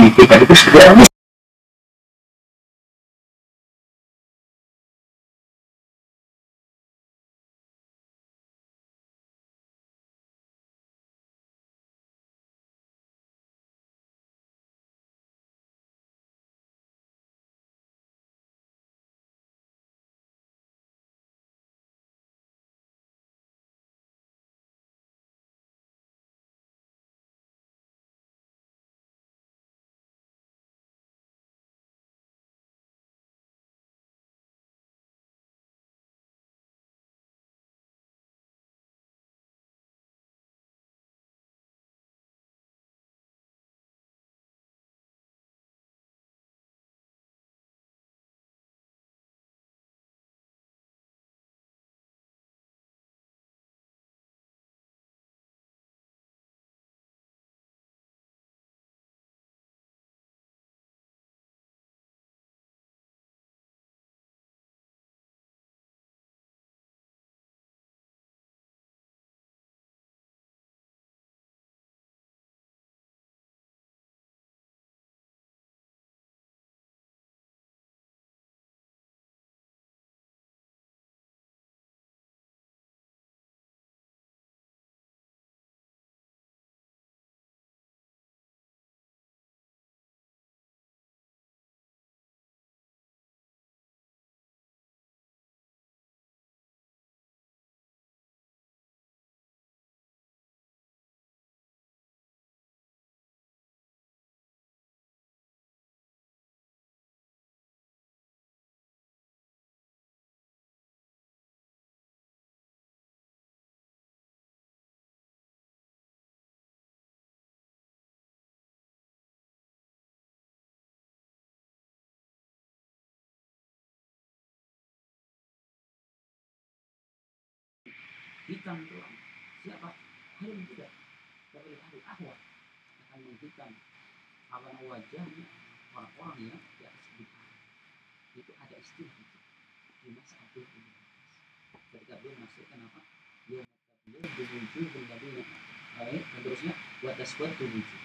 Allah mengatakan kita itu hitam tulang siapa? Helm tidak dari ahli ahwa akan menghitam apa wajahnya orang-orang yang di atas itu ada istilah itu. Di masa Abdul bin Abbas ketika beliau masukkan apa? Ya beliau berwujud berladina baik dan terusnya buat tasbut berwujud.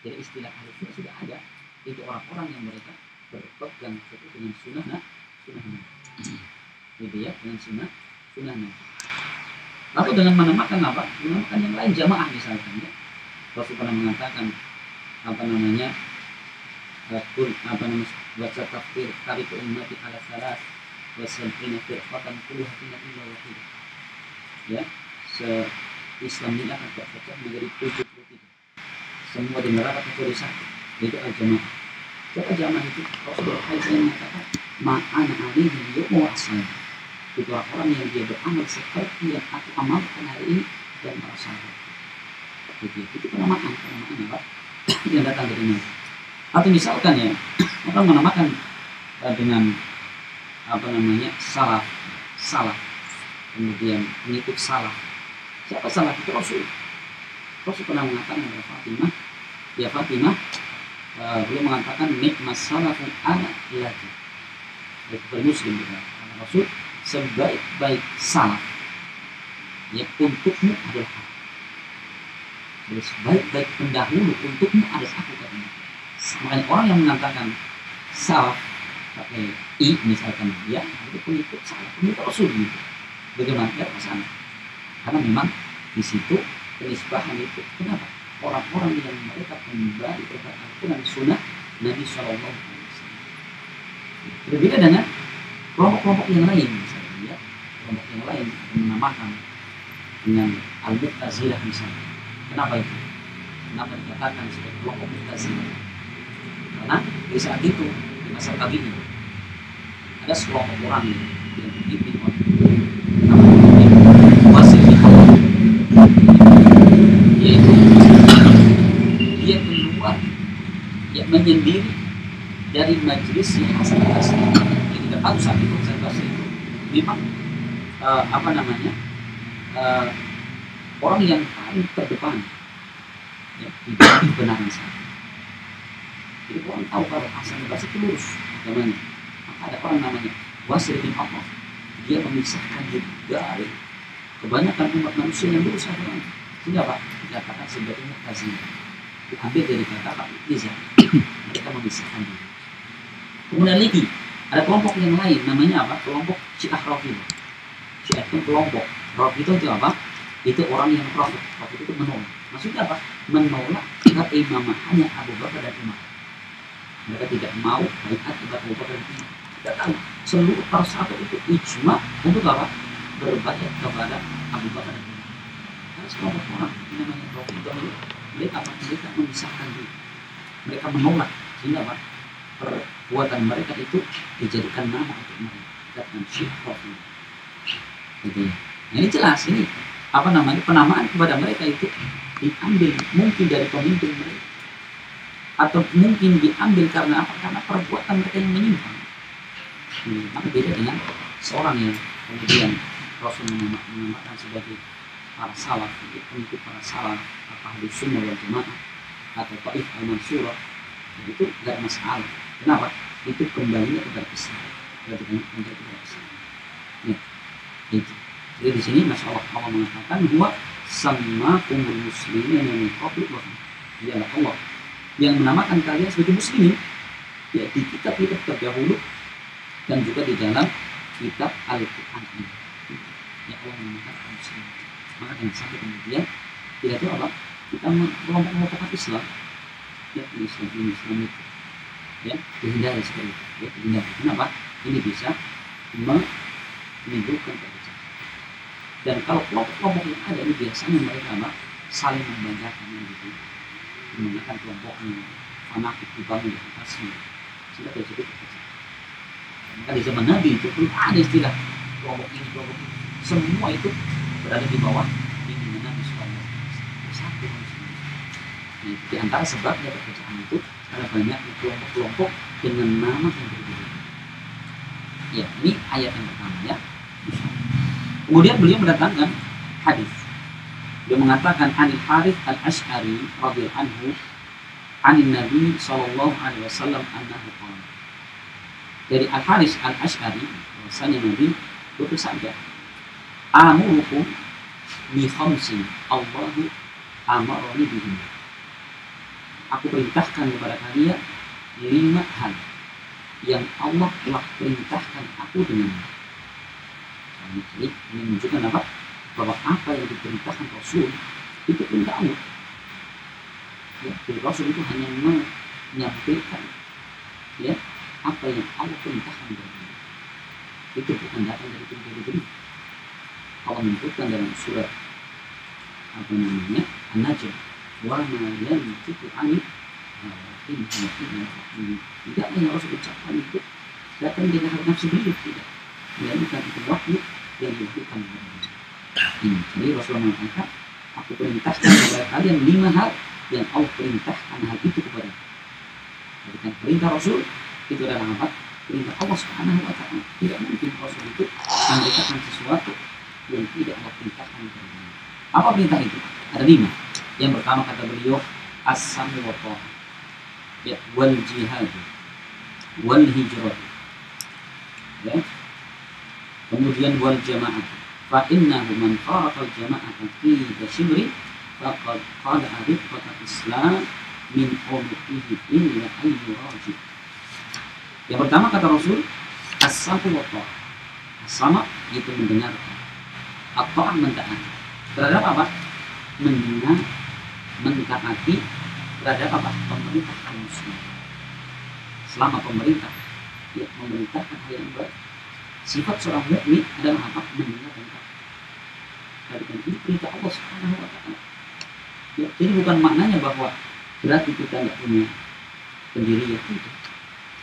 Jadi istilah ahli sudah ada. Itu orang-orang yang mereka berpegang teguh dengan sunnah nah, sunnah gitu ya dengan sunnah sunnah lalu dengan menamakan apa menamakan yang lain jamaah misalkan ya. Rasul pernah mengatakan apa namanya Kul apa namanya baca tafsir tarik ummati ala salas wa sab'ina firqatan kulluhatina illa wahidah. Ya se Islam ini akan terpecah menjadi 73 semua di neraka kecuali satu yaitu al-jamaah. Siapa jamaah itu? Rasulullah SAW mengatakan ma'ana alihi yawma itu orang yang dia beramal seperti yang aku amalkan hari ini dan para sahabat itu itu penamaan penamaan apa yang datang dari Nabi atau misalkan ya orang menamakan uh, dengan apa namanya salah salah. Kemudian mengikut salah. Siapa salah? Itu Rasul. Rasul pernah mengatakan kepada Fatimah ya Fatimah uh, beliau mengatakan nikmat salafun anak lagi itu muslim juga. Rasul sebaik-baik salah. Ya untukmu adalah aku. Jadi sebaik-baik pendahulu untukmu adalah aku katanya. Makanya orang yang mengatakan salaf pakai i misalkan dia itu pengikut salah. Pengikut rasul gitu. Bagaimana ya sana karena memang di situ penisbahan itu kenapa? Orang-orang yang mereka kembali kepada Al-Quran Sunnah Nabi Shallallahu Alaihi Wasallam. Berbeda dengan kelompok-kelompok yang lain. ya kelompok yang lain menamakan dengan Al-Mu'tazilah misalnya. Kenapa itu? Kenapa dikatakan sebagai kelompok Mu'tazilah karena di saat itu di masa ini ada sekelompok orang yang dipimpin oleh yaitu dia keluar menyendiri dari majelis yang Basri. Yang kita tahu saat itu Basri itu memang uh, apa namanya uh, orang yang paling terdepan ya, di dalam kebenaran saat jadi orang tahu kalau Hasan Basri itu lurus agamanya. Maka ada orang namanya Wasir bin Allah. Dia memisahkan diri dari kebanyakan umat manusia yang lurus agamanya. Sehingga Pak dikatakan sebagai mutazil. Diambil dari kata Pak Iza. Mereka memisahkan diri. Kemudian lagi ada kelompok yang lain namanya apa? Kelompok Syiah Rafidah. Syiah itu kelompok. Rafidah itu apa? Itu orang yang Rafid. Rafid itu menolak. Maksudnya apa? Menolak hanya Abu Bakar dan Umar. Mereka tidak mau bayat kepada Abu Bakar dan Umar. Tidak tahu. Seluruh para sahabat itu ijma untuk apa? Berbayat kepada Abu Bakar dan Umar. Karena sekelompok orang yang namanya Rafidah itu mereka apa? Mereka memisahkan diri. Mereka menolak. Sehingga apa? Perbuatan mereka itu dijadikan nama untuk mereka. Dan syirk Rafidah gitu ya nah, ini jelas ini apa namanya penamaan kepada mereka itu diambil mungkin dari pemimpin mereka atau mungkin diambil karena apa? Karena perbuatan mereka yang menyimpang. Hmm, beda dengan seorang yang kemudian Rasul menamakan sebagai para salaf, pengikut para salaf, apa hadis sunnah wal jamaah atau taif al mansurah itu tidak masalah. Kenapa? Itu kembalinya kepada Islam. Kembali kepada Islam. Ya, itu. Jadi di sini Masya Allah Allah mengatakan bahwa sama kumul muslimin yang qablu. Dialah Allah yang menamakan kalian sebagai muslimin ya di kitab-kitab terdahulu dan juga di dalam kitab Al-Quran. Ya Allah menamakan muslim maka dengan sampai kemudian tidak itu apa? Kita mengelompok-kelompokkan Islam. Ya Islam ini Islam itu. Ya dihindari seperti itu ya dihindari. Kenapa? Ini bisa menimbulkan perpecahan dan kalau kelompok-kelompok yang ada ini biasanya mereka apa saling membanggakan yang gitu menggunakan kelompoknya fanatik dibangun di atasnya sehingga terjadi perpecahan maka di zaman Nabi itu belum ada istilah kelompok ini kelompok ini. Semua itu berada di bawah pimpinan Nabi Sallallahu bersatu nah, di antara sebabnya perpecahan itu karena banyak kelompok-kelompok dengan nama yang berbeda. Ya ini ayat yang pertama ya kemudian beliau mendatangkan hadis. Dia mengatakan Anil Harith al Ashari radhiyallahu anhu Anin Nabi Sallallahu Alaihi Wasallam annahu qala. Dari Al Harith al Ashari bahwasanya Nabi bersabda Amurukum bi khamsin Allahu amaroni bihim Aku perintahkan kepada kalian lima hal yang Allah telah perintahkan aku ini menunjukkan apa? bahwa apa yang diperintahkan Rasul itu perintah Allah. Ya, jadi Rasul itu hanya menyampaikan ya apa yang Allah perintahkan kita itu bukan datang dari pribadi Allah menyebutkan dalam surat apa namanya An-Najm wa ma illa wahyun tidak yang harus ucapkan itu. Datang dari hal nafsu beliau tidak melainkan itu wahyu yang dilakukan ini jadi Rasulullah mengatakan aku perintahkan kepada kalian lima hal yang Allah perintahkan hal itu kepada jadi perintah Rasul itu adalah apa? Perintah Allah Subhanahu wa taala. Tidak mungkin Rasul itu memberitakan sesuatu yang tidak Allah perintahkan kepada apa perintah itu? Ada lima. Yang pertama kata beliau as-samu wa ta'ah ya wal jihad wal hijrah. Ya kemudian wal jamaah. Fa innahu man faraqa al jamaah fi shibri faqad qala rifqat islam min ummatihi illa ay yuraji. Yang pertama kata Rasul as-samu wa as-sama itu mendengarkan. At-ta'ah mentaati. Terhadap apa? Mendengar mentaati terhadap apa? Pemerintah muslim selama pemerintah ya memerintahkan hal yang baik sifat seorang mukmin adalah apa mendengar dan taat. Dan ini perintah Allah Subhanahu wa taala. Ya, jadi bukan maknanya bahwa berarti kita tidak punya pendirian itu.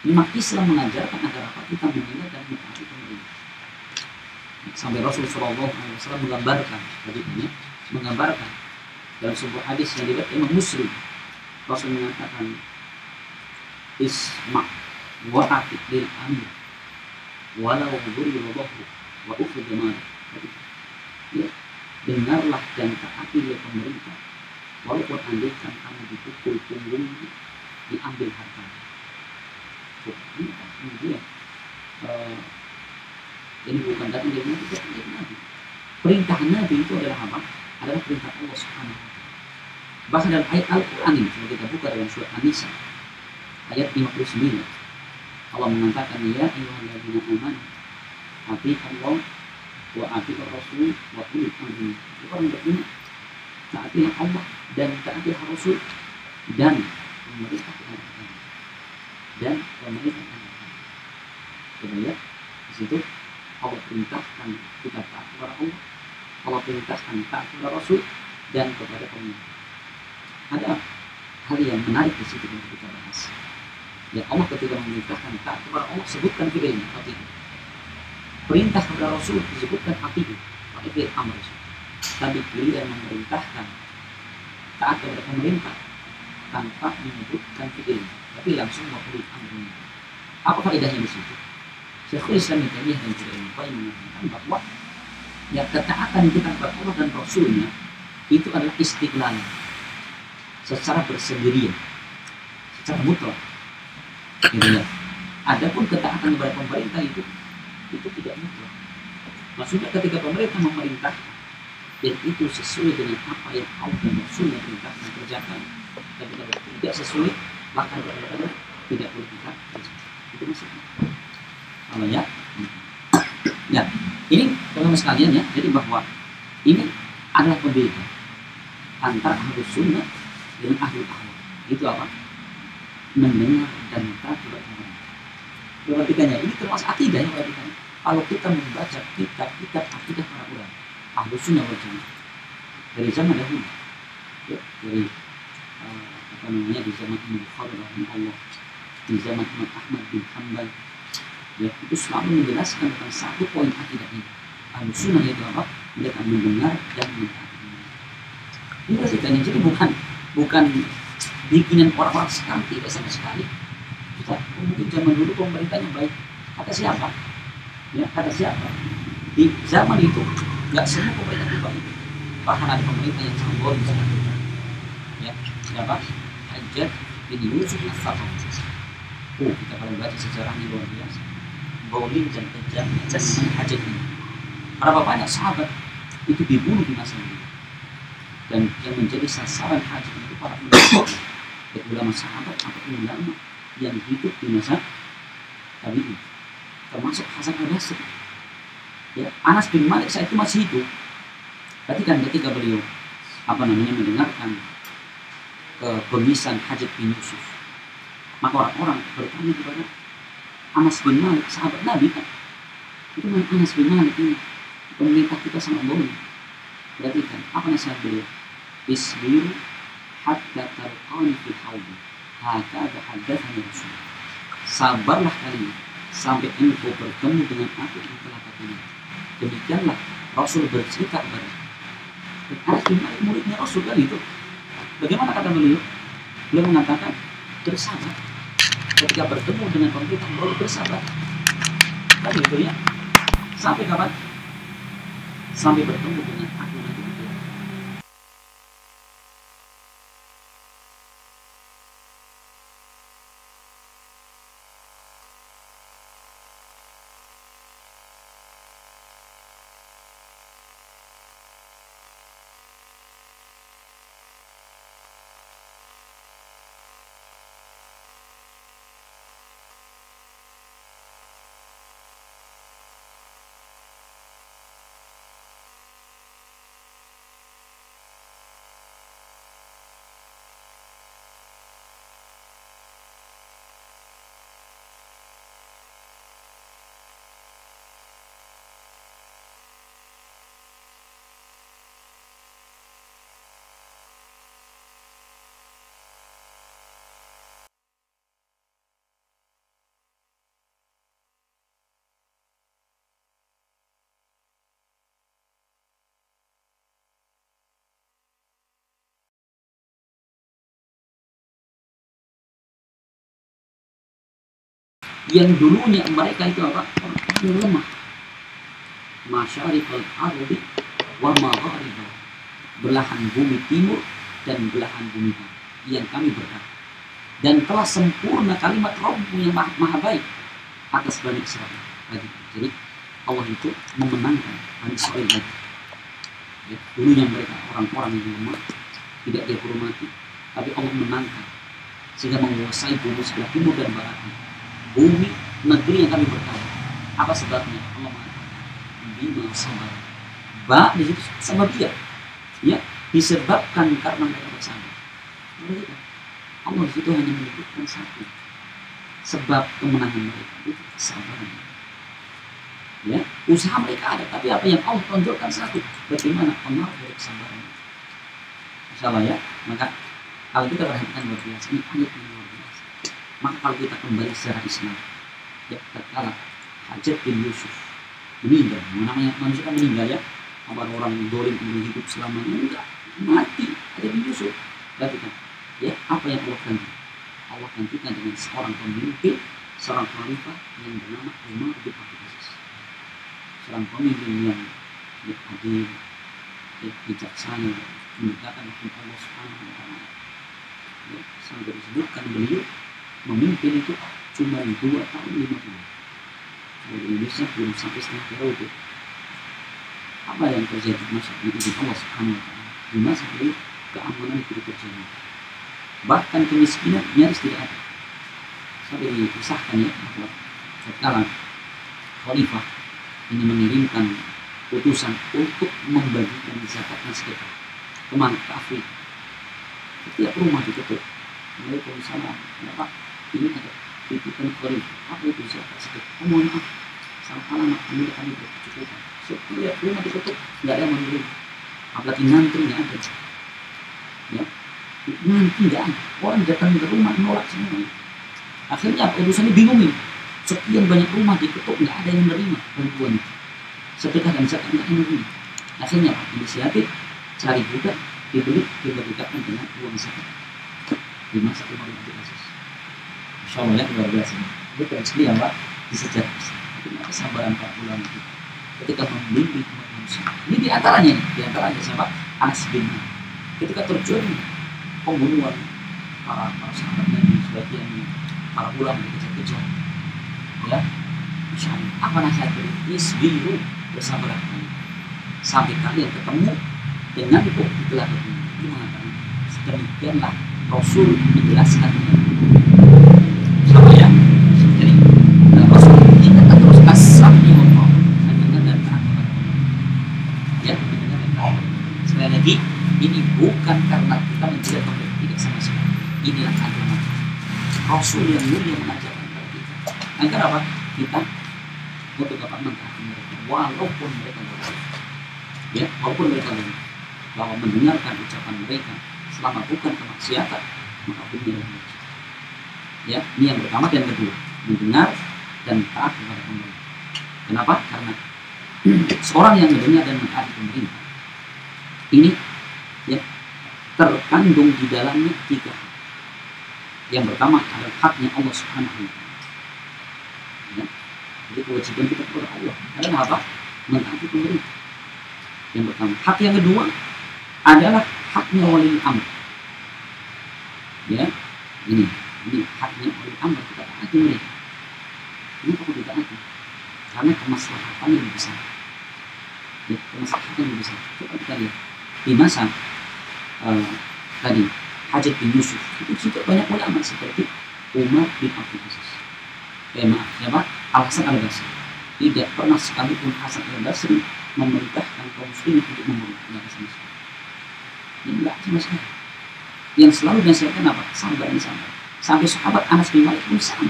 Ini Islam mengajarkan agar apa? Kita mendengar dan mentaati pemerintah. Sampai Rasulullah SAW menggambarkan tadi ini menggambarkan dalam sebuah hadis yang diriwayatkan Imam Muslim. Rasul mengatakan isma wa atik lil amir walau buri wa wa ukhud ya dengarlah dan taati oleh pemerintah walaupun andaikan kamu dipukul punggungnya diambil harta kemudian uh, ini bukan datang dari Nabi, datang dari Nabi. Perintah Nabi itu adalah apa? Adalah perintah Allah Subhanahu wa Bahkan dalam ayat Al-Quran ini, kalau kita buka dalam surat An-Nisa, ayat 59, Allah mengatakan, Ya ayyuhalladzina amanu, ati Allah wa ati Rasul wa ulil amri. Orang beriman, taatilah Allah dan taatilah Rasul. Dan pemerintah dan pemerintah Kita lihat di situ Allah perintahkan kita taat kepada Allah. Allah perintahkan taat kepada Rasul dan kepada pemerintah ada hal yang menarik di situ yang kita bahas ya Allah ketika memerintahkan taat kepada Allah sebutkan ini hati. Perintah kepada Rasul disebutkan hati. Pakai fi'il amr tapi yang memerintahkan taat kepada pemerintah tanpa menyebutkan fi'il tapi langsung mengikuti amr apa faedahnya di situ? Syekhul Islam Ibn Taimiyah dan juga Qayyim mengatakan bahwa ya ketaatan kita kepada Allah dan Rasulnya itu adalah istiqlal. Secara bersendirian. Secara mutlak gitu ya adapun ketaatan kepada pemerintah itu itu tidak mutlak. Maksudnya ketika pemerintah memerintah dan itu sesuai dengan apa yang Allah dan Rasulnya perintahkan kerjakan. Dan kalau tidak sesuai maka tidak boleh kita itu maksudnya. Kalau ya? Ya ini teman-teman sekalian ya jadi bahwa ini adalah pembeda antara ahlu sunnah dengan ahlu ahwa itu apa mendengar dan taat kepada pemerintah perhatikannya ini termasuk akidah ya perhatikan kalau kita membaca kitab-kitab akidah para ulama ahlu sunnah wal jamaah dari zaman dahulu ya, dari uh, apa namanya di zaman Imam Bukhari Allah di zaman Imam Ahmad bin Hanbal ya itu selalu menjelaskan tentang satu poin akidah ini. Ahlu sunnah itu apa? Mereka mendengar dan mentaati ini perhatikan jadi bukan bukan bikinan orang-orang sekarang tidak sama sekali. Kita mungkin zaman dulu pemerintahnya baik. Kata siapa? Ya kata siapa? Di zaman itu nggak semua pemerintah itu baik. Bahkan ada pemerintah yang sangat boring sangat ya siapa? Hajjat bin Yusuf oh kita kalau baca sejarahnya luar biasa. Bowling dan kejam hajat ini berapa banyak sahabat itu dibunuh di masa ini dan yang menjadi sasaran haji itu para ulama ulama sahabat atau ulama yang hidup di masa ini termasuk Hasan al Basri ya Anas bin Malik saat itu masih hidup. Berarti kan ketika beliau apa namanya mendengarkan kebemisan Hajat bin Yusuf. Maka orang-orang bertanya kepada Anas bin Malik sahabat Nabi kan itu mana Anas bin Malik ini pemerintah kita sangat berarti kan apa nasihat beliau? Isbiru hatta talqani fil haudi hakada hadathani rasul sabarlah kalian sampai engkau bertemu dengan aku yang telah katakan demikianlah Rasul bercerita kepada dan Malik muridnya Rasul kan itu? Bagaimana kata beliau? Beliau mengatakan bersabar. Ketika bertemu dengan pemerintah baru bersabar. Kan itu ya? Sampai kapan? Sampai bertemu dengan aku yang dulunya mereka itu apa? Orang yang lemah. Masyarifal ardi wa magharibah belahan bumi timur dan belahan bumi barat. Yang kami berkata. Dan telah sempurna kalimat Rabbu yang maha, maha baik atas Bani Israel. Lagi jadi Allah itu memenangkan Bani Israel lagi. Ya, dulunya mereka orang-orang yang lemah tidak dia hormati tapi Allah menangkan sehingga menguasai bumi sebelah timur dan barat bumi negeri yang kami berkata apa sebabnya? Allah mengatakan bima sabar ba di situ dia. Ya disebabkan karena mereka bersabar mereka. Allah di hanya menyebutkan satu. Sebab kemenangan mereka itu kesabaran. Ya usaha mereka ada tapi apa yang Allah tonjolkan satu? Bagaimana pengaruh dari kesabaran? Insyaallah ya maka kalau kita perhatikan luar biasa. Ini ayat biasa maka kalau kita kembali secara Islam. Ya tatkala Hajat bin Yusuf meninggal namanya manusia kan meninggal ya. Apa orang dolim kemudian hidup selamanya enggak mati. Hajat bin Yusuf. Perhatikan ya apa yang Allah ganti? Allah gantikan dengan seorang pemimpin seorang khalifah yang bernama Umar bin Abdul Aziz. Seorang pemimpin yang ya, adil ya, bijaksana menegakkan hukum Allah Subhanahu wa taala. Ya, sampai disebutkan beliau memimpin itu cuma dua tahun lima bulan kalau di Indonesia belum sampai setengah periode apa yang terjadi? Masa di izin Allah Subhanahu wa taala di masa beliau keamanan tidak terjadi. Bahkan kemiskinan nyaris tidak ada. Sampai dipisahkan ya bahwa sekarang khalifah ini mengirimkan putusan untuk membagikan zakat sedekah ke mana ke Afrika. Setiap rumah ditutup Waalaikumsalam ya Pak ini ada titipan khalifah apa itu zakat sedekah oh, mohon maaf salah alamat kami kami berkecukupan setiap rumah ditutup nggak ada menerima apalagi nanti nggak ada ya nanti nggak ada orang datang ke rumah nolak semua akhirnya urusannya bingung ini sekian banyak rumah ditutup nggak ada yang menerima bantuan sedekah dan zakat nggak ada menerima akhirnya inisiatif cari juga dibeli dibagikan dengan uang zakat di masa Umar bin Abdul Aziz Insya Allah ya luar biasa. Itu sekali ya Pak di sejarah kesabaran para ulama itu. Ketika membimbing umat manusia. Ini di antaranya di antaranya siapa? Anas bin ketika terjadi pembunuhan para para sahabat Nabi sebagian para ulama dikejar-kejar ya. Misalnya apa nasihat beliau? Isbiru bersabar sampai kalian ketemu dengan itu itulah ini mengatakan sedemikianlah Rasul menjelaskan sama ya jadi Rasul kita kan terus asami Allah mendengar dan taat kepada Allah ya mendengar dan taat sekali lagi ini bukan karena kita mencari pemerintah tidak sama sekali Rasul yang mulia mengajarkan kepada kita agar apa? Kita untuk dapat mentaati mereka walaupun mereka berdosa ya walaupun mereka lemah bahwa mendengarkan ucapan mereka selama bukan kemaksiatan maka hukumnya adalah ya ini yang pertama. Dan yang kedua mendengar dan taat kepada pemerintah kenapa? Karena seorang yang mendengar dan mentaati pemerintah ini ya terkandung di dalamnya tiga hal yang pertama adalah haknya Allah Subhanahu wa taala. Ya. Jadi kewajiban kita kepada Allah. Adalah apa mentaati pemerintah. Yang pertama. Hak yang kedua adalah haknya wali amr. Ya. Ini ini haknya wali amr kita taati mereka. Ini perlu ditaati karena kemaslahatan yang besar. Ya kemaslahatan yang besar. Coba kita lihat. Di masa uh, tadi Hajat bin Yusuf. Itu juga banyak ulama seperti Umar bin Abdul Aziz. Eh maaf siapa Al Hasan Al Basri tidak pernah sekalipun Hasan Al Basri memerintahkan kaum muslimin untuk sama sekali ini enggak sama sekali. Yang selalu dinasihatkan apa? Sabar dan sabar. Sampai sahabat Anas bin Malik pun sama.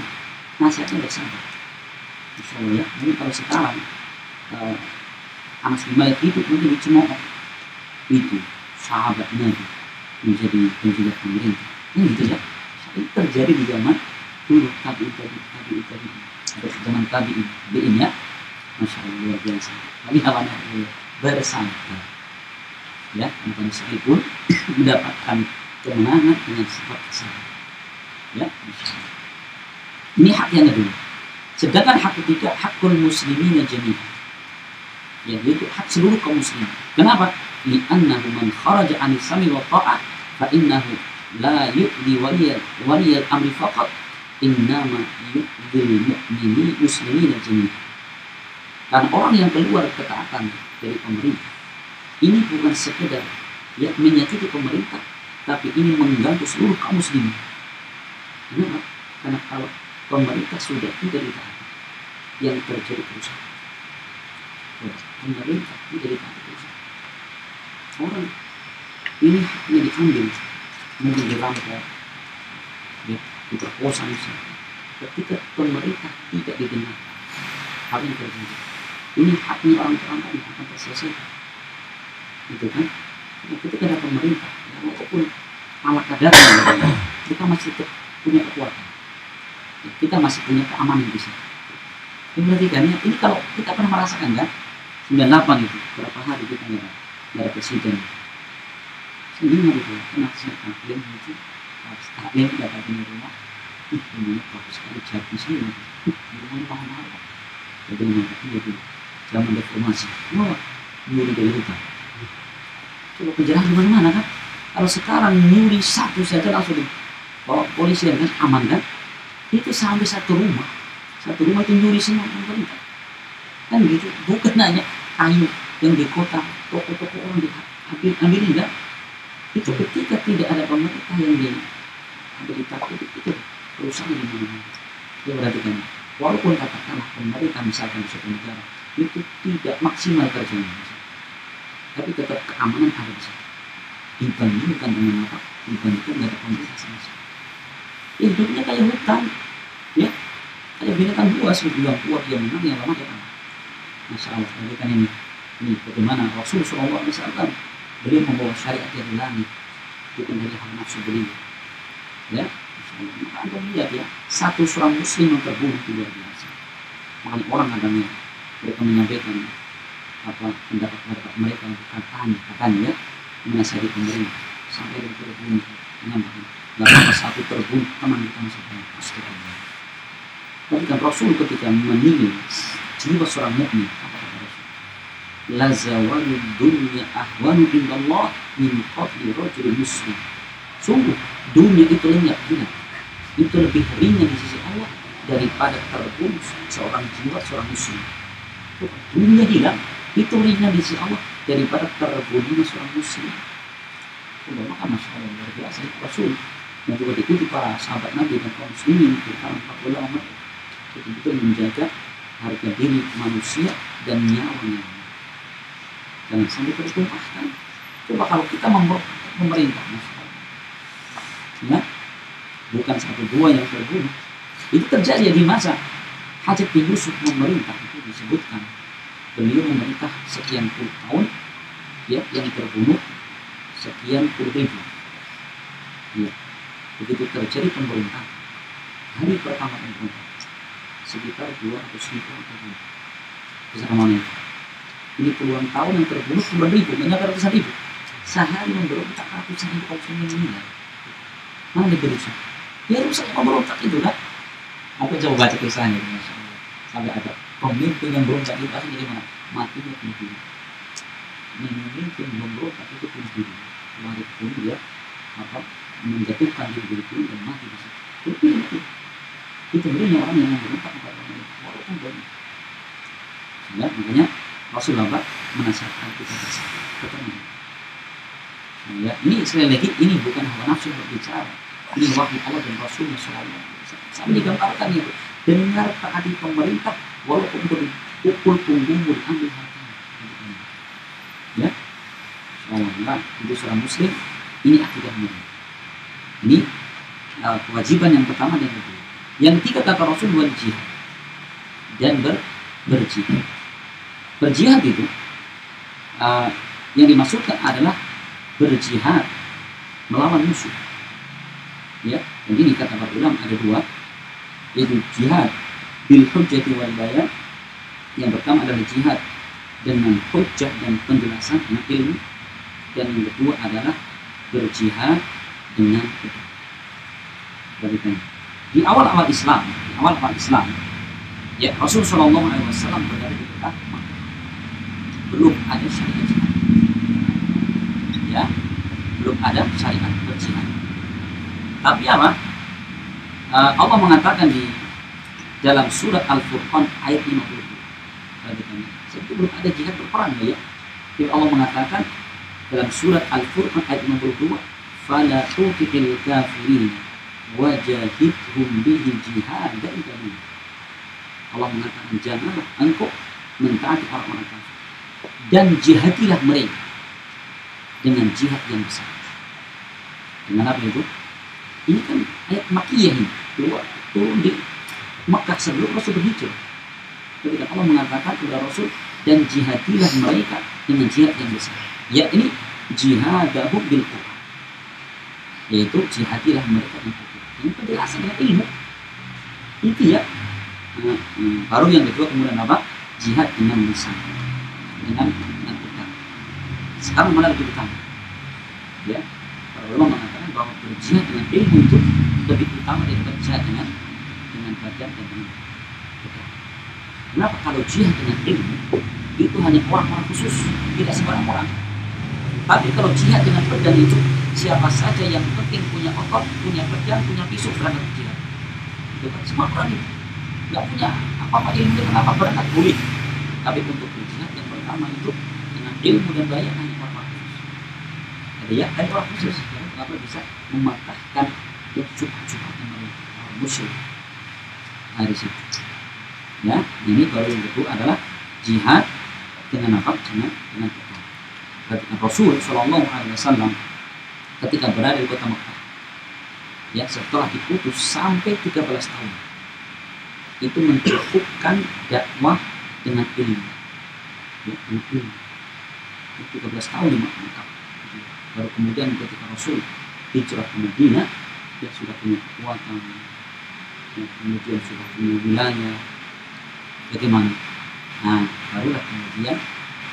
Nasihatnya bersabar Insya Allah ya. Ini kalau sekarang uh, Anas bin Malik itu mungkin dicemooh. Itu sahabat Nabi menjadi penjaga pemerintah ini gitu ya itu terjadi di zaman dulu tabi tabi tabi tabi. Ada zaman tabi ini ya. Masya Allah luar biasa. Tapi awalnya bersantai ya bukan meskipun mendapatkan kemenangan dengan sifat kesabaran ya masya Allah ini hak yang kedua. Sedangkan hak ketiga hakul muslimin jami'an. ya yaitu hak seluruh kaum muslimin. Kenapa? Li'annahu man kharaja an sami wa ta'ah fa innahu la yu'li waliyal waliyal amri faqat. Innama yu'dil mu'mini muslimina jami'an. Karena orang yang keluar ketaatan dari pemerintah ini bukan sekedar ya menyakiti pemerintah tapi ini mengganggu seluruh kaum muslimin. Kenapa? karena kalau pemerintah sudah tidak ditaati yang terjadi kerusakan pemerintah ditaati kerusakan orang ini haknya diambil. Mungkin dirampok ya diperkosa misalnya. Ketika pemerintah tidak didengar. Hal yang terjadi. Ini haknya orang-orang tadi akan terselesaikan. Gitu kan? Nah, ketika ada pemerintah ya walaupun ala kadarnya kita masih punya kekuatan. Ya, kita masih punya keamanan di sini ini berarti kan ya, ini kalau kita pernah merasakan kan 98 itu berapa hari kita nggak ada presiden. Sendiri gitu kena saya taklim itu? Harus taklim dapat di rumah ih ini bagus sekali jadi sih di rumah mahal-mahal jadi mengatakan jadi zaman reformasi wah nyuri dari hutan. Coba penjara di mana-mana kan? Kalau sekarang nyuri satu saja langsung di bawa polisi kan? Aman kan? Itu sampai satu rumah. Satu rumah itu nyuri semua pemerintah. Kan gitu bukan hanya kayu yang di kota toko-toko orang diambil ambil enggak itu ketika tidak ada pemerintah yang di ada ditakuti itu perusahaan di mana? Berarti kan walaupun katakanlah pemerintah misalkan di suatu negara itu tidak maksimal kerjanya. Tapi tetap keamanan ada di sana. Dibandingkan dengan apa? Dibandingkan dengan pemerintah sama sekali ya hidupnya kayak hutan ya. Kayak binatang buas yang kuat yang menang yang lama dia Masya Allah, kan ini, ini bagaimana Rasul Shallallahu Alaihi beliau membawa syariat dari langit, bukan dari hal nafsu beliau. Ya, maka anda lihat ya, satu seorang Muslim yang terbunuh itu luar biasa. Makanya orang kadang ya, mereka menyampaikan apa pendapat pendapat mereka katanya, katanya ya, menasihati pemerintah sampai dia terbunuh, menyampaikan. Lalu satu terbunuh, teman kita masih banyak. Astagfirullah. Tapi kan Rasul ketika menilai jiwa seorang mukmin? La zawalu dunya ahwanu indallah min qatli rajul muslim. Sungguh dunia itu lenyap hilang. Itu lebih ringan di sisi Allah daripada terbunuh seorang jiwa seorang muslim. Dunia hilang itu ringan di sisi Allah daripada terbunuhnya seorang muslim. Sudah maka masya Allah luar biasa Rasul yang juga diikuti para sahabat Nabi dan kaum muslimin terutama para ulama betul-betul menjaga harga diri manusia dan nyawanya. Jangan sampai tertumpahkan coba kalau kita memerintah ya? Bukan satu dua yang terbunuh. Itu terjadi di masa Hajat bin Yusuf memerintah itu disebutkan. Beliau memerintah sekian puluh tahun ya yang terbunuh sekian puluh ribu. Ya begitu terjadi pemerintah hari pertama pemerintah sekitar 200 ribu. Terbunuh besar mana ini puluhan tahun yang terbunuh puluhan ribu banyak ratusan ribu. Sehari memberontak ratusan ribu kaum muslimin meninggal mana diberusak ya rusak pemberontak itu kan? Aku coba baca kisahnya sampai ada pemimpin yang berontak itu akhirnya jadi mana matinya pemimpin yang berontak itu bunuh. Diri lari pun dia apa menjatuhkan diri dan mati di situ. Itu itu sebenarnya orang yang memberontak kepada orang walaupun banyak sehingga makanya Rasulullah menasihatkan kita bertenang ya, ini sekali lagi ini bukan hawa nafsu berbicara ini wahyu Allah dan Rasulnya Shallallahu Alaihi sama digambarkan itu dengar taati pemerintah walaupun berpukul punggungmu diambil harta ya? Alhamdulillah itu seorang muslim ini akidah mulia. Ini uh, kewajiban yang pertama dan kedua yang ketiga kata Rasul wal jihad. Dan ber, berjihad. Berjihad itu uh, yang dimaksudkan adalah berjihad melawan musuh. Ya dan ini kata para ulama ada dua. Yaitu jihad bil hujjati wal bayan. Yang pertama adalah jihad dengan hujjah dan penjelasan dengan ilmu. Dan yang kedua adalah berjihad dengan Perhatikan. Di awal-awal Islam, awal-awal Islam, ya Rasul Shallallahu Alaihi Wasallam berada di Mekah, belum ada syariat jihad. Ya, belum ada syariat berjihad. Tapi apa? Uh, Allah mengatakan di dalam surat Al-Furqan ayat 52. Perhatikan. Sebetulnya belum ada jihad berperang ya. Jadi Allah mengatakan dalam surat Al-Furqan ayat 52, "Fala tuti'il kafirin wajahidhum bihi jihadan kabir." Allah mengatakan janganlah engkau mentaati orang-orang kafir dan jihadilah mereka dengan jihad yang besar. Dengan apa itu? Ini kan ayat makiyah ini keluar turun di Makkah sebelum Rasul berhijrah. Ketika Allah mengatakan kepada Rasul dan jihadilah mereka dengan jihad yang besar. Ya ini jihadahum bil Quran. Yaitu jihadilah mereka dengan. Ini penjelasan dengan ilmu. Itu ya. Nah, hmm, baru yang kedua kemudian apa? Jihad dengan lisan. Dengan dengan. Sekarang mana lebih utama? Ya, para ulama mengatakan bahwa berjihad dengan ilmu itu lebih utama daripada berjihad dengan dengan badan dan dengan. Kenapa? Kalau jihad dengan ilmu itu hanya orang-orang khusus, tidak sembarang orang. Tapi kalau jihad dengan pedang itu siapa saja yang penting punya otot, punya pedang, punya pisau berangkat jihad. Itu kan semua itu nggak punya apa-apa ilmu kenapa berangkat boleh. Tapi untuk berjihad yang pertama itu dengan ilmu dan daya hanya orang khusus. Jadi ya hanya orang khusus. Kenapa bisa mematahkan subhat-subhat yang orang musyrik dari situ. Ya, ini baru yang kedua adalah jihad dengan apa? Dengan dengan. Ketika Rasul Shallallahu Alaihi Wasallam ketika berada di kota Mekah, ya setelah diputus sampai 13 tahun, itu mencukupkan dakwah dengan ilmu. Ya, dengan ilmu. 13 tahun di Mekah. Baru kemudian ketika Rasul hijrah ke Madinah, dia sudah punya kekuatan, ya, kemudian sudah punya wilayah. Bagaimana? Nah, barulah kemudian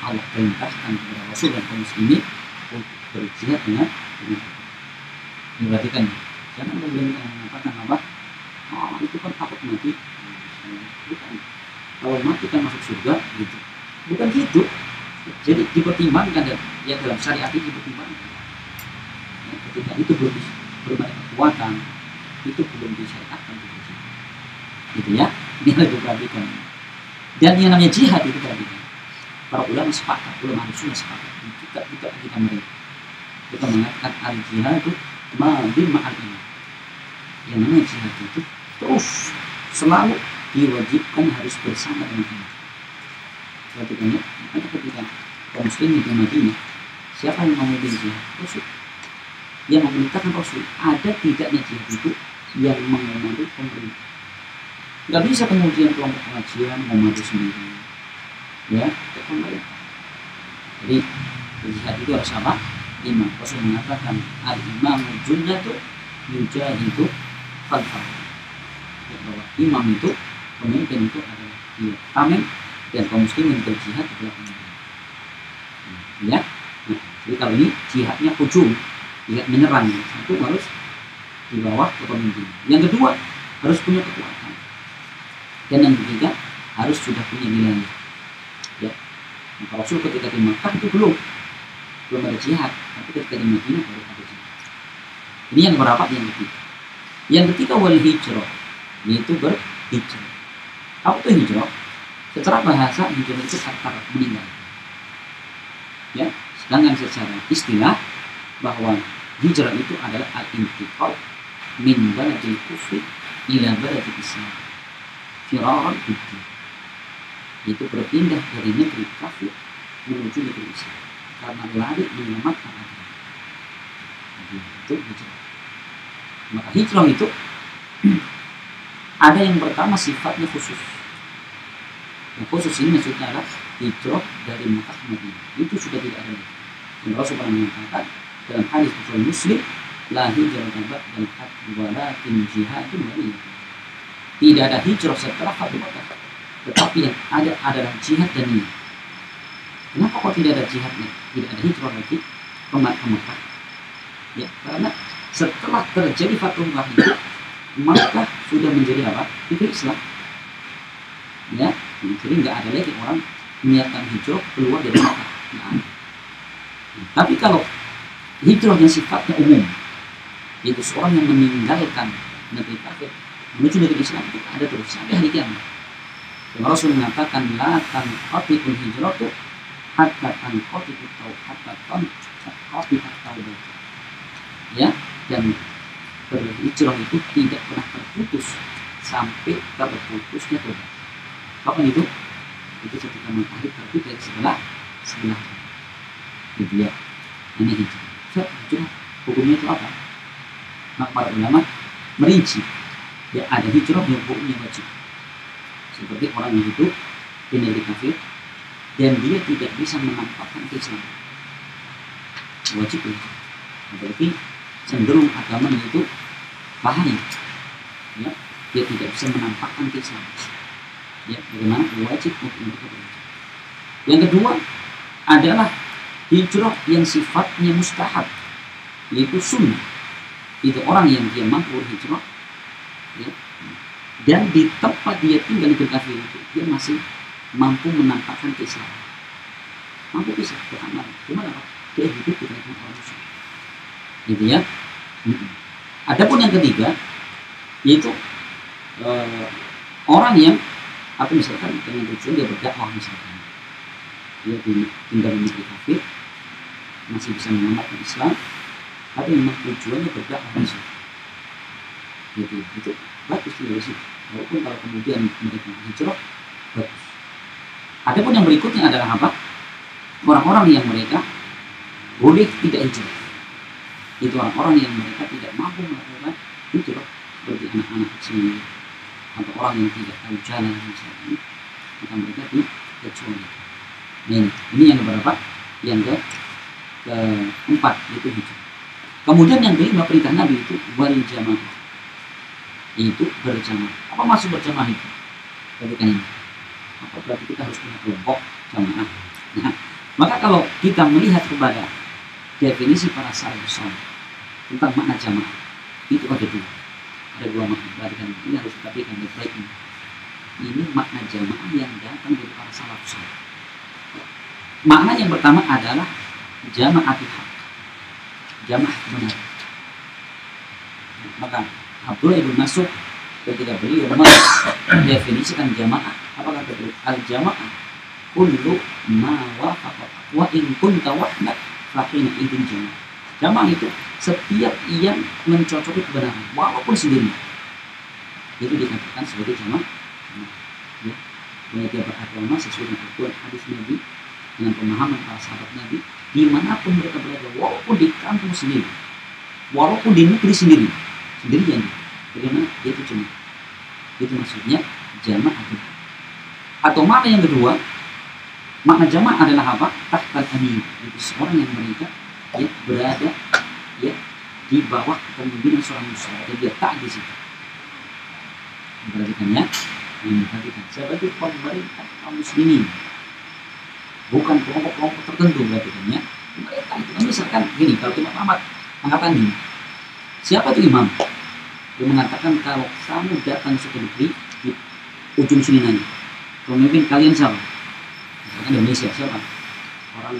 Allah perintahkan kepada Rasul dan kaum muslimin untuk berjihad dengan ini. Berarti kan jangan kita mengatakan apa oh itu kan takut mati bukan. Kalau mati kan masuk surga gitu. Bukan gitu. Jadi dipertimbangkan dan ya dalam syariat itu dipertimbangkan. Ya, ketika itu belum belum ada kekuatan itu belum disyariatkan gitu ya. Ini lagi perhatikan. Dan yang namanya jihad itu perhatikan. Para ulama sepakat ulama harus sepakat. Kita kita kita mereka kita mengatakan al jihad itu ma'al ini yang namanya jihad itu terus selalu diwajibkan harus bersama dengan ini perhatikan ya maka ketika kaum muslimin di Madinah siapa yang memimpin jihad? Rasul. Yang memerintahkan Rasul ada tidaknya jihad itu yang mengomandi pemerintah. Nggak bisa kemudian kelompok pengajian mengomandi sendiri. Ya ke pemerintah jadi jihad itu harus apa imam. Rasul mengatakan al imam junnatu yujahidu khalfah ya, bahwa imam itu pemimpin itu adalah dia tameng dan kaum muslimin berjihad adalah pemimpin ya nah, jadi kalau ini jihadnya ujung jihad menyerang satu harus di bawah kepemimpinan. Yang kedua harus punya kekuatan. Dan yang ketiga harus sudah punya nilai ya maka Rasul ketika di Makkah itu belum belum ada jihad tapi ketika di Madinah baru ada jihad. Ini yang berapa? Yang ketiga. Yang ketiga wal hijrah. Yaitu berhijrah. Apa itu hijrah? Secara bahasa hijrah itu kata meninggal. Ya sedangkan secara istilah bahwa hijrah itu adalah al-intiqal min baladil kufri ila baladil islam. Firaran itu berpindah dari negeri kafir menuju negeri Islam karena lari menyelamatkan. Jadi itu hijrah. Maka hijrah itu ada yang pertama sifatnya khusus. Yang khusus ini maksudnya adalah hijrah dari Mekah ke Madinah. Itu sudah tidak ada lagi. Dan Rasul pernah mengatakan dalam hadis Bukhari Muslim, la hijrah dan hak walakin jihadun waliyah. Tidak ada hijrah setelah Fatu Mekah. Tetapi yang ada adalah jihad dan niat. Kenapa kok tidak ada jihadnya? Tidak ada hijrah lagi ke Mekah? Ya, karena setelah terjadi Fatul Mekah itu, maka sudah menjadi apa? Itu Islam. Ya, jadi nggak ada lagi orang niatan hijrah keluar dari Mekah. Nah, tapi kalau hijrahnya sifatnya umum, yaitu seorang yang meninggalkan negeri kafir menuju negeri Islam itu ada terus sampai hari kiamat. Rasul mengatakan la tanqatiul hijratu hatta tanqatiul tau hatta tanqatiul taubat. Ya, dan berhijrah itu tidak pernah terputus sampai terputusnya tobat. Kapan itu? Itu ketika mengakhir terbit dari sebelah sebelah gitu ya. Ini hijrah. So, hijrah hukumnya itu apa? Maka para ulama merinci ya ada hijrah yang hukumnya wajib seperti orang yang hidup di negeri kafir dan dia tidak bisa menampakkan keislaman wajib ya berarti cenderung agama itu bahaya. Ya dia tidak bisa menampakkan keislaman ya bagaimana? Wajib untuk itu yang kedua adalah hijrah yang sifatnya mustahab yaitu sunnah. Itu orang yang dia mampu hijrah ya, dan di tempat dia tinggal di kafir itu dia masih mampu menampakkan keislaman mampu bisa beramal gimana pak? Dia hidup di tengah orang muslim gitu ya? Adapun yang ketiga yaitu uh, orang yang atau misalkan dengan tujuan dia berdakwah misalkan. Dia tinggal di negeri kafir masih bisa mengamalkan Islam tapi memang tujuannya berdakwah misalkan gitu itu bagus juga sih walaupun kalau kemudian mereka hijrah bagus adapun yang berikutnya adalah apa? Orang-orang yang mereka boleh tidak hijrah itu orang-orang yang mereka tidak mampu melakukan hijrah seperti anak-anak kecil atau orang yang tidak tahu jalan misalnya maka mereka dikecualikan. Ini, ini yang berapa yang ke keempat itu hijrah. Kemudian yang kelima perintah Nabi itu wal jamaah itu berjamaah. Apa maksud berjamaah itu? Perhatikan ini. Apa berarti kita harus punya kelompok jamaah? Nah, maka kalau kita melihat kepada definisi para salafus saleh tentang makna jamaah, itu ada dua. Ada dua makna. Perhatikan ini harus kita berikan baik ini. Ini makna jamaah yang datang dari para salafus saleh. Makna yang pertama adalah jamaah hak. Jamaah benar. Maka Abdullah ibn Mas'ud ketika beliau mendefinisikan jamaah apa kata beliau? Al jamaah kullu ma wafaqa. Wa in kunta wahdak fahina idin jamaah jamaah itu setiap yang mencocoki kebenaran walaupun sendiri. Itu dikatakan sebagai jamaah. Ya mereka beragama sesuai dengan aturan hadis Nabi dengan pemahaman para sahabat Nabi di mana pun mereka berada walaupun di kampung sendiri walaupun di negeri sendiri sendirian. Bagaimana? Itu cuma itu maksudnya jamaah atau makna yang kedua makna jamaah adalah apa? Tahta amir itu seorang yang mereka ya berada ya di bawah kepemimpinan seorang muslim dan dia tak di situ. Memperhatikan ya. Memperhatikan sebagai pemerintah kaum muslimin. Bukan kelompok-kelompok tertentu berarti ya. Mereka itu kan misalkan gini kalau Imam Ahmad angkatan ini siapa itu imam? Dia mengatakan kalau kamu datang ke negeri di ujung sini nanti pemimpin kalian siapa? Misalkan Indonesia siapa? Orang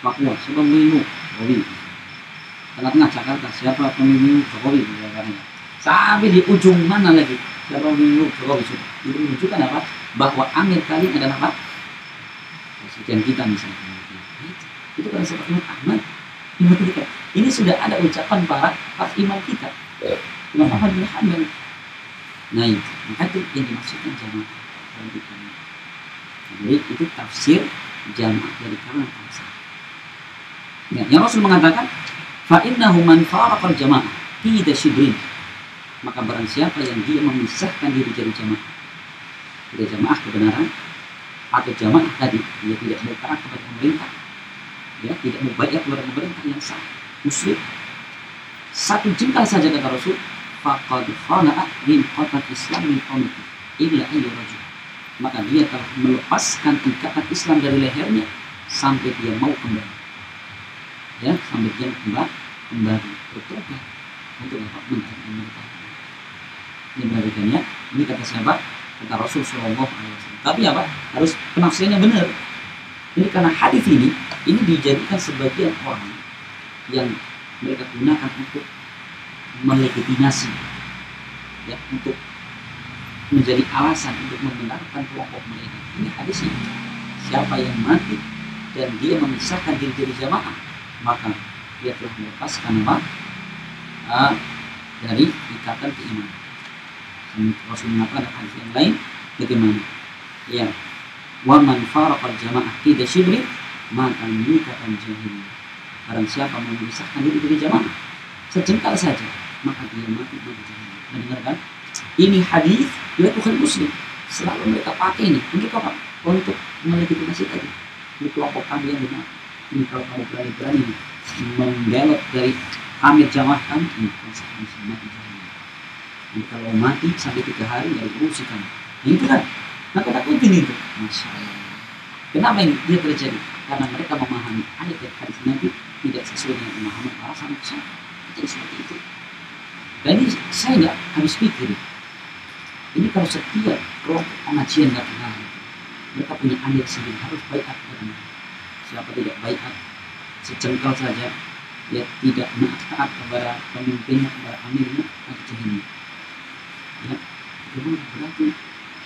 Papua siapa pemimpinmu Jokowi. Tengah-tengah Jakarta siapa pemimpin Jokowi misalkan. Sampai di ujung mana lagi? Siapa pemimpin Jokowi itu menunjukkan apa? Bahwa Amir kalian adalah apa? Presiden kita misalnya. Itu kan seperti Ahmad. Imam kita. Ini sudah ada ucapan para para imam kita. Imam Ahmad bin Hanbal. Nah itu. Maka itu yang dimaksudkan jamaah jadi itu tafsir jamaah dari kalangan bangsa ya, yang Rasul mengatakan fa man faraqal tidak shibrin maka barang siapa yang dia memisahkan diri dari jamaah dari jamaah kebenaran atau jamaah tadi dia tidak mau taat kepada pemerintah ya tidak mau bayar kepada pemerintah yang sah muslim satu jengkal saja kata Rasul faqad khala'a min qatat Islam min qawmihi illa ayyu rajul maka dia telah melepaskan ikatan Islam dari lehernya sampai dia mau kembali ya sampai dia kembali kembali bertobat untuk dapat mencari ini berarti ya ini kata siapa kata Rasul Shallallahu Alaihi Wasallam. Tapi apa? Harus penafsirannya benar. Ini karena hadis ini ini dijadikan sebagian orang yang mereka gunakan untuk melegitimasi ya untuk menjadi alasan untuk membenarkan kelompok mereka. Ini hadisnya. Siapa yang mati dan dia memisahkan diri dari jamaah, maka dia telah melepaskan apa? Uh, dari ikatan keimanan. Rasul mengatakan hadis yang lain bagaimana? Ya, wa man jamaah tidak syibri maka nikatan jahil. Barang siapa memisahkan diri dari jamaah sejengkal saja, maka dia mati mati jahil. Mendengarkan? Ini hadis riwayat Bukhari Muslim. Selalu mereka pakai ini untuk apa? Untuk melegitimasi tadi. Ini kelompok kami yang benar. Ini kalau kamu berani-berani membelot dari amir jamaah kami, ini konsekuensi mati. Jadi kalau mati sampai tiga hari ya diurusikan. Nah, itu kan. Nah, takutin itu. Masya Allah. Kenapa ini dia terjadi? Karena mereka memahami ayat dan hadis Nabi tidak sesuai dengan pemahaman para sahabat Jadi seperti itu. Dan ini saya nggak habis pikir. Ini kalau setiap kelompok pengajian nggak kenal, mereka punya ayat sendiri harus baik kepada mereka. Siapa tidak baik sejengkal saja, ya tidak taat kepada pemimpinnya, kepada amirnya, atau jahilnya. Ya, bagaimana berarti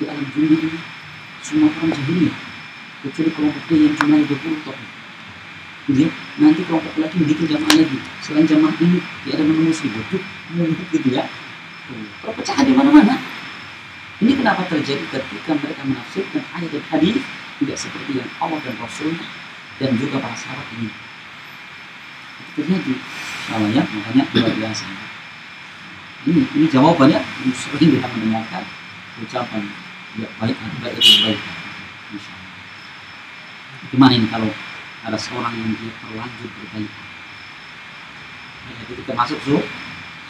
di alam dunia ini semua orang jahiliyah kecuali kelompok dia yang jumlahnya 20 tokoh ya, nanti kelompok lagi bikin jamaah lagi selain jamaah ini ya ada muslim waduh mumpuk gitu ya. Perpecahan di mana-mana ini kenapa terjadi ketika mereka menafsirkan ayat dan hadis tidak seperti yang Allah dan Rasul dan juga para sahabat ini itu terjadi salah ya makanya luar biasa ini ini jawabannya sering kita mendengarkan ucapan ya baik atau baik itu baik Insya. Gimana ini kalau ada seorang yang dia terlanjur berbaikat? Ya, ketika masuk su,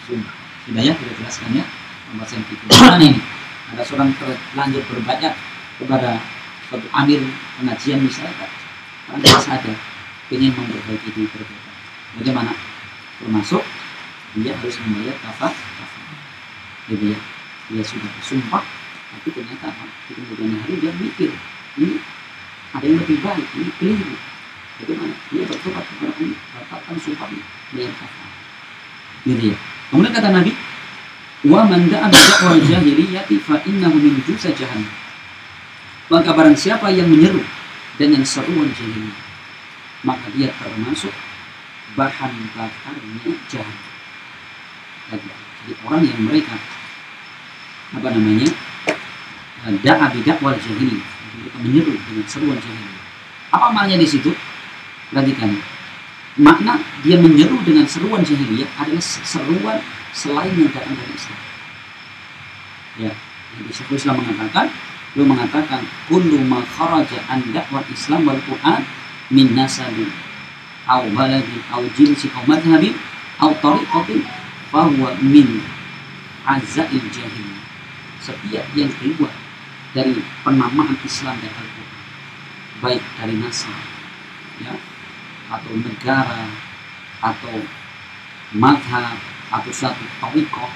sunnah. Sudah ya, kita jelaskan ya. Pembahasan kita. Gimana ini? Ada seorang terlanjur berbaikat kepada suatu amir pengajian misalnya. Karena sadar ingin memperbaiki diri berbeda. Bagaimana? Termasuk dia harus membayar kafar. Gitu ya. Dia sudah bersumpah, tapi ternyata di kemudian hari dia mikir ini ada yang lebih baik ini keliru bagaimana dia bertobat kepada Allah batalkan sumpahnya bayar kafar gitu ya kemudian kata Nabi wa man da'a bidakwal jahiliyati fa innahu min jusa jahannam maka barang siapa yang menyeru dengan seruan jahiliyah maka dia termasuk bahan bakarnya jahat jadi orang yang mereka apa namanya da'a bidakwal jahiliyah mereka menyeru dengan seruan jahiliyah. Apa maknanya di situ? Perhatikan. Makna dia menyeru dengan seruan jahiliyah adalah seruan selain datang dari Islam. ya Nabi Syekhul Islam mengatakan beliau mengatakan kullu ma kharaja an dakwah Islam wal Quran min nasabin au baladin au jinsi au madhabin au tariqatin fahuwa min azail jahil setiap yang keluar dari penamaan Islam dan Al-Quran baik dari nasab ya atau negara atau madhab atau suatu tariqah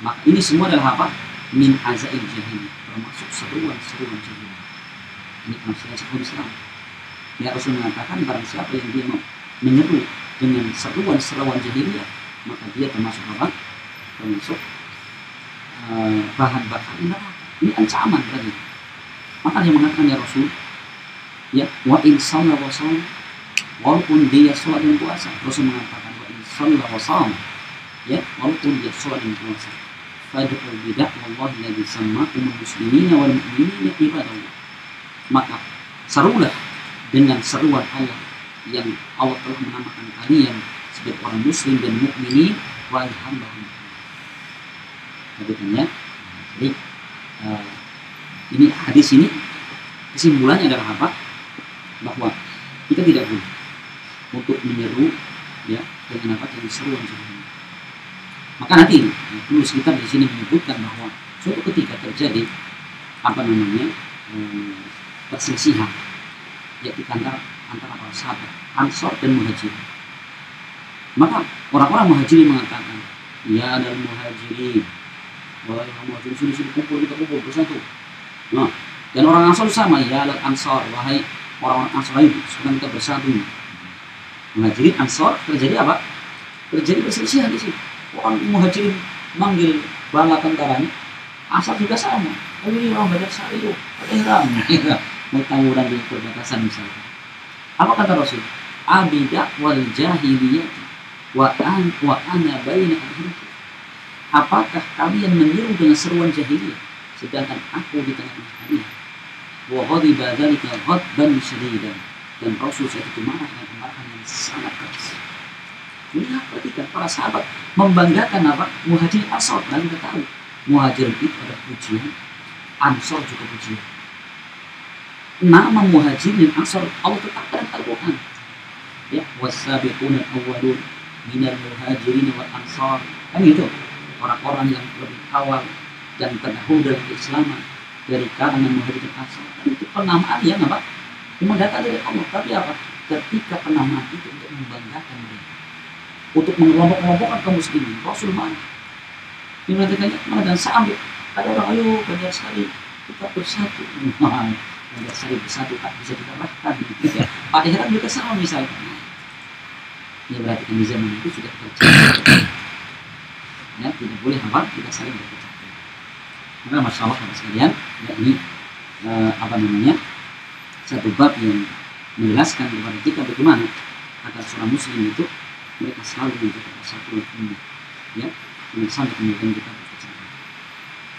maka ini semua adalah apa? Min azail jahil termasuk seruan-seruan jahil ini maksudnya seruan Islam. Ya Rasul mengatakan barang siapa yang dia menyeru dengan seruan-seruan jahiliyah maka dia termasuk apa? Termasuk uh, bahan bakar neraka. Ini ancaman berarti. Maka dia mengatakan ya Rasul ya wa in wa walaupun dia sholat dan puasa. Rasul mengatakan wa in wa ya walaupun dia sholat dan puasa fad'u bidah wallahi ladzi sammakum muslimina wal mu'minina ibadallah maka serulah dengan seruan Allah yang Allah telah menamakan kalian sebagai orang muslim dan mukminin wahai hamba-hamba Jadi, uh, ini hadis ini kesimpulannya adalah apa? Bahwa kita tidak boleh untuk menyeru ya dengan apa yang seruan sebenarnya. Maka nanti tulis kita di sini menyebutkan bahwa suatu ketika terjadi apa namanya eh, perselisihan ya di antara antara para sahabat Ansor dan Muhajir. Maka orang-orang Muhajirin mengatakan, ya dan Muhajirin, wahai Muhajirin sini sini kumpul kita kumpul bersatu. Nah, dan orang Ansor sama, ya dan Ansor, wahai orang-orang Ansor lain, sekarang kita bersatu. Muhajirin Ansor terjadi apa? Terjadi perselisihan di sini orang muhajirin manggil bala tentaranya asal juga sama. Oh ini orang banyak sari ada ihram mau tawuran di perbatasan misalnya. Apa kata Rasul? Abidak wal jahiliyah wa an wa ana baina apakah kalian menyeru dengan seruan jahiliyah? Sedangkan aku di tengah-tengah kalian. Wa ghadiba dzalika ghadban syadidan. Dan Rasul saya itu marah dengan kemarahan yang sangat keras Lihat perhatikan para sahabat membanggakan apa? Muhajir Ansor. Dan kita tahu muhajir itu ada pujian, Ansor juga pujian. Nama muhajir dan Ansor Allah tetapkan Al-Quran. Ya, wasabiqun al-awwalun minal muhajirin wal ansor. Kan itu orang-orang yang lebih awal dan terdahulu dalam keislaman dari kalangan muhajir dan. Kan itu penamaan yang apa? Memang datang dari Allah. Tapi apa? Ketika penamaan itu untuk membanggakan mereka untuk mengelompok-kelompokkan kaum muslimin. Rasul mana? Dimatikannya mana dan sambil ada orang ayo banyak sekali kita bersatu. Nah, banyak sekali bersatu tak bisa kita bahkan. Ya. Padahal juga sama misalnya. Ya berarti di zaman itu sudah terjadi. Ya, tidak boleh apa kita saling berpecah. Karena masalah Allah sekalian, ya ini eh, apa namanya satu bab yang menjelaskan kepada kita bagaimana agar seorang muslim itu mereka selalu menjaga persatuan umat ya sampai kemudian kita berbicara.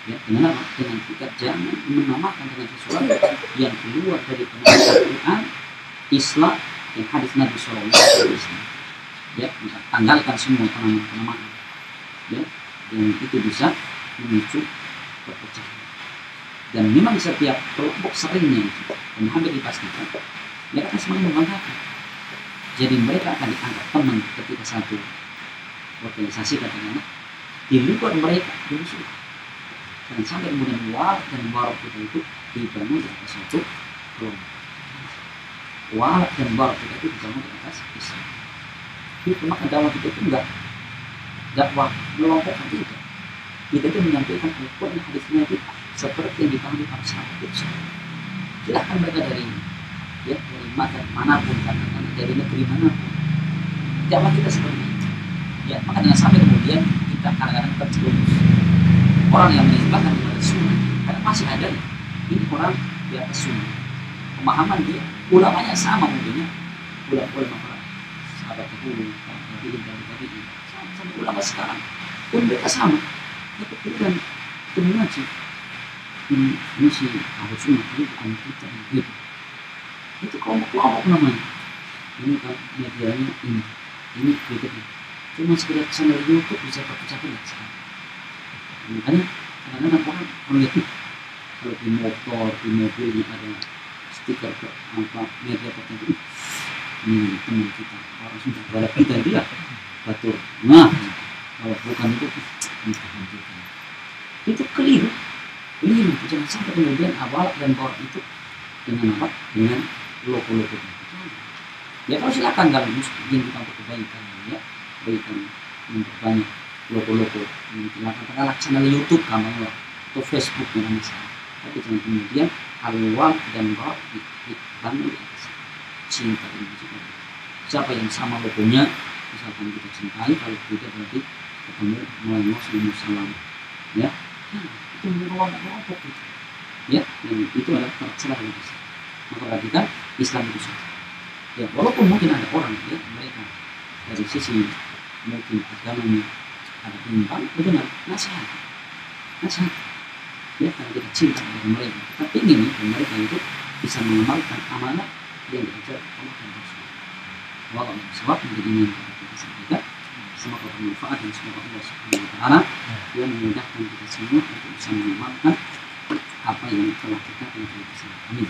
Ya dengan apa? Dengan kita jangan menamakan dengan sesuatu yang keluar dari penamaan Quran Islam dan hadis Nabi Wasallam. Ya tanggalkan semua penamaan-penamaan ya dan itu bisa memicu perpecahan. Dan memang setiap kelompok seringnya itu dan hampir dipastikan mereka akan semakin membanggakan jadi mereka akan dianggap teman ketika satu organisasi katanya di luar mereka musuh dan sampai kemudian war dan warok kita itu dibangun di atas satu kelompok. War dan warok kita itu dibangun di atas Islam itu maka dakwah kita itu enggak dakwah melompokkan tidak kita itu menyampaikan Al-Quran hadisnya itu seperti yang dipahami para sahabat itu. Silahkan mereka dari ya dari mana mana pun katakan dari negeri mana pun. Jangan kita seperti itu. Ya maka jangan sampai kemudian kita kadang-kadang terjerumus. Orang yang menyebabkan kepada sunnah karena masih ada ini orang di atas sunnah. Pemahaman dia ulamanya sama mungkin ya ulama-ulama para sahabat dahulu para tabiin dari tabiin. Sama sama ulama sekarang. Pun mereka sama. Tapi kemudian ketemu ngaji ini ini si ahlu sunnah ini bukan kita gitu itu kelompok-kelompok namanya. Ini kan medianya ini. Ini berikutnya cuma sekedar channel YouTube bisa terpecah belah sekarang? Makanya kadang-kadang orang melihat "Ih, kalau di motor di mobil ini ada stiker ke apa media tertentu. "Ih, ini teman kita orang sudah pada kita ya batur. Nah kalau bukan itu "Ih, ini teman kita. Itu keliru. Keliru. Jangan sampai kemudian awal dan bawah itu dengan apa? Dengan logo-logo itu ya kalau silakan kalau ingin kita untuk kebaikan ya. Kebaikan memperbanyak logo-logo yang silakan katakanlah channel YouTube kamu atau Facebook yang masalah tapi jangan kemudian awal dan bawah dibangun di atas. Cinta dan cinta siapa yang sama logonya misalkan kita cintai kalau tidak berarti ketemu mulai muslim salam ya. Itu kelompok gitu ya dan itu adalah tercela dalam Islam maka perhatikan Islam itu satu ya walaupun mungkin ada orang ya mereka dari sisi mungkin agamanya ada timbang benar nasihat. Nasihat. Ya karena kita cinta kepada mereka. Kita ingin ya, mereka itu bisa mengamalkan amanah yang diajar Allah dan Rasul. Walau sebab menjadi ini kita sampaikan semoga bermanfaat dan semoga Allah Subhanahu Wa Taala yang memudahkan kita semua untuk bisa mengamalkan apa yang telah kita pelajari bersama. Amin.